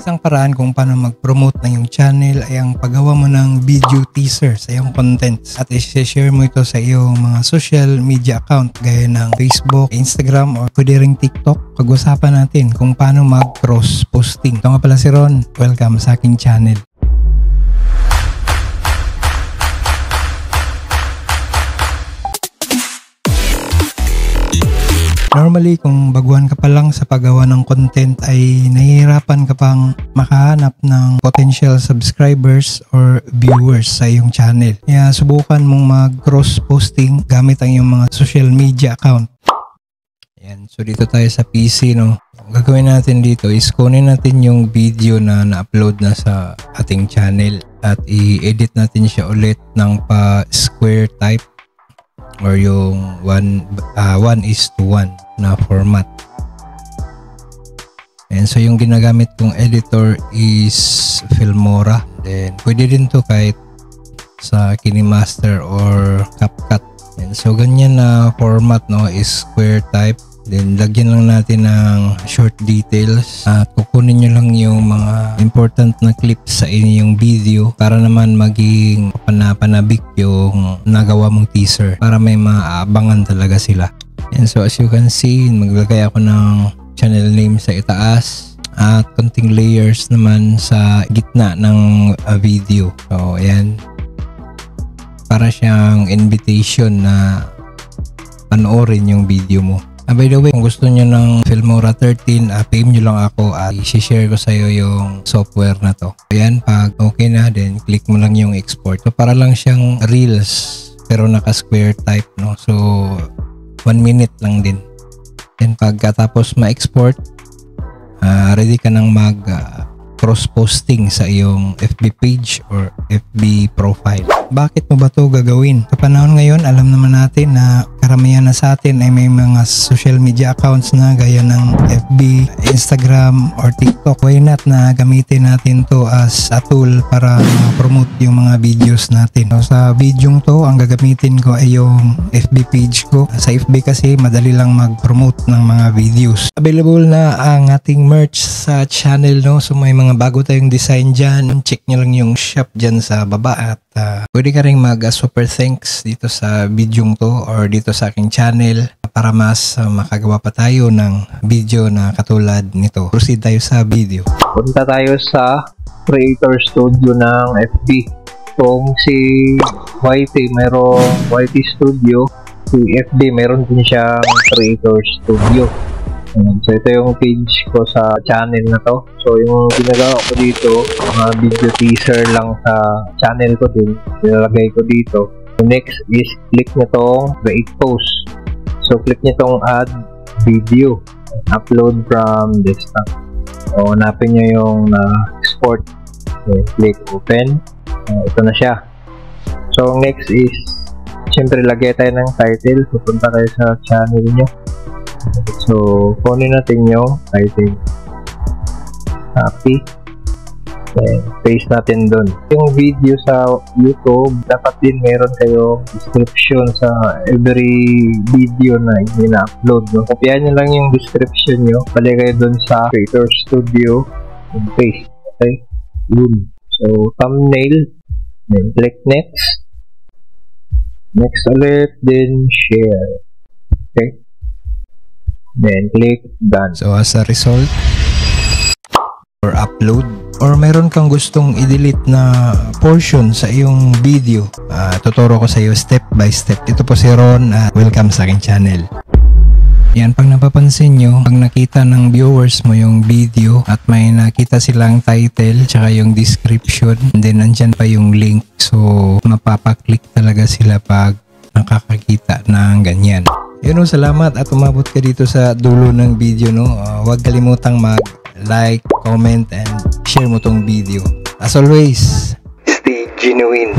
Isang paraan kung paano mag-promote ng yung channel ay ang paggawa mo ng video teaser sa iyong contents at i-share mo ito sa iyong mga social media account gaya ng Facebook, Instagram or pwede ring TikTok. Pag-usapan natin kung paano mag-cross posting. Ito nga pala si Ron. Welcome sa aking channel. Normally, kung baguhan ka pa lang sa paggawa ng content ay nahihirapan ka pang makahanap ng potential subscribers or viewers sa iyong channel. Kaya subukan mong mag-cross-posting gamit ang iyong mga social media account. Ayan, so dito tayo sa PC, no? Ang gagawin natin dito is kunin natin yung video na na-upload na sa ating channel at i-edit natin siya ulit ng pa-square type or yung 1 uh, 1 is to 1 na format. And so yung ginagamit kong editor is Filmora. Then pwede din to kahit sa KineMaster or CapCut. And so ganyan na format no is square type Then, lagyan lang natin ng short details at kukunin nyo lang yung mga important na clips sa inyong video para naman maging panapanabik yung nagawa mong teaser para may maabangan talaga sila. And so, as you can see, maglagay ako ng channel name sa itaas at konting layers naman sa gitna ng uh, video. So, ayan. Para siyang invitation na panoorin yung video mo. Uh, by the way, kung gusto nyo ng Filmora 13, uh, PM nyo lang ako at i-share ko sa iyo yung software na to. Ayan, pag okay na, then click mo lang yung export. So, para lang siyang Reels, pero naka-square type, no? So, 1 minute lang din. Then, pagkatapos ma-export, uh, ready ka nang mag uh, cross-posting sa iyong FB page or FB profile. Bakit mo ba to gagawin? Sa panahon ngayon, alam naman natin na karamihan na sa atin ay may mga social media accounts na gaya ng FB, Instagram, or TikTok. Why not na gamitin natin to as a tool para ma-promote yung mga videos natin. So, sa video to, ang gagamitin ko ay yung FB page ko. Sa FB kasi madali lang mag-promote ng mga videos. Available na ang ating merch sa channel no. So may mga bago tayong design dyan. Check nyo lang yung shop dyan sa baba at uh, pwede ka rin mag uh, super thanks dito sa video to or dito sa aking channel para mas uh, makagawa pa tayo ng video na katulad nito. Proceed tayo sa video. Punta tayo sa Creator Studio ng FB. Kung si YT mayroong YT Studio, si FB meron din siyang Creator Studio. So ito yung page ko sa channel na to. So yung ginagawa ko dito, mga video teaser lang sa channel ko din. Nilalagay ko dito. So next is click nyo tong create post. So click nyo tong add video. Upload from desktop. So hanapin nyo yung uh, export. Okay, click open. Uh, ito na siya. So next is Siyempre, lagay tayo ng title. Pupunta tayo sa channel nyo. So, kunin natin yung title. Copy. Then, paste natin dun. Yung video sa YouTube, dapat din meron kayong description sa every video na ina-upload. No? Kopyahan nyo lang yung description nyo. Balik kayo dun sa Creator Studio and paste. Okay? Boom. So, thumbnail. Then, click next. Next ulit. Then, share. Then click done. So as a result, or upload, or meron kang gustong i-delete na portion sa iyong video, uh, tuturo ko sa iyo step by step. Ito po si Ron at welcome sa aking channel. Yan, pag napapansin nyo, pag nakita ng viewers mo yung video at may nakita silang title tsaka yung description, then nandyan pa yung link. So, mapapaklik talaga sila pag nakakakita ng ganyan. Yun o, salamat at umabot ka dito sa dulo ng video no. Uh, huwag kalimutang mag like, comment, and share mo tong video. As always, stay genuine.